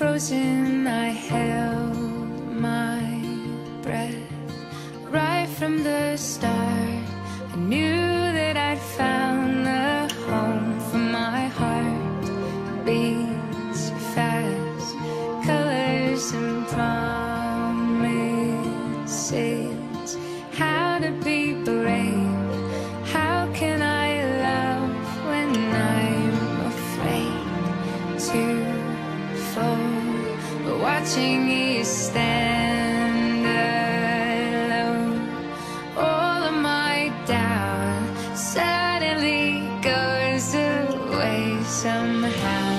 frozen, I held my breath. Right from the start, I knew that I'd found the home for my heart. Beats fast, colors and promises. How to be brave, how can I love when I'm afraid to watching you stand alone, all of my doubt suddenly goes away somehow.